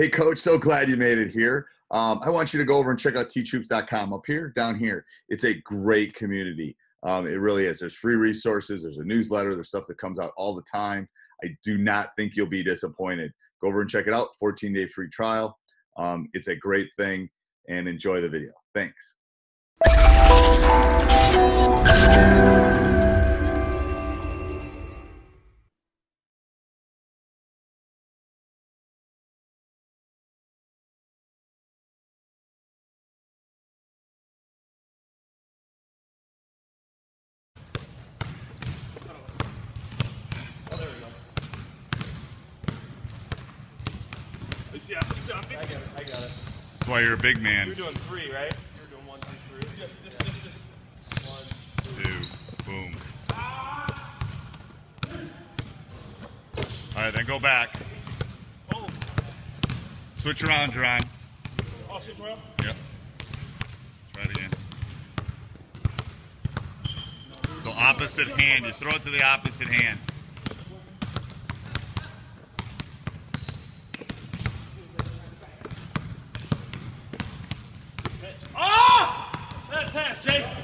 Hey, coach, so glad you made it here. Um, I want you to go over and check out teachhoops.com up here, down here. It's a great community. Um, it really is. There's free resources, there's a newsletter, there's stuff that comes out all the time. I do not think you'll be disappointed. Go over and check it out 14 day free trial. Um, it's a great thing and enjoy the video. Thanks. Yeah, I got it. I got it. That's why you're a big man. You're doing three, right? You're doing one, two, three. Yeah, this, this, this. One, Two. Boom. All right, then go back. oh, Switch around, Jerron. oh, switch around. Yep. Try it again. So opposite hand. You throw it to the opposite hand. Jake.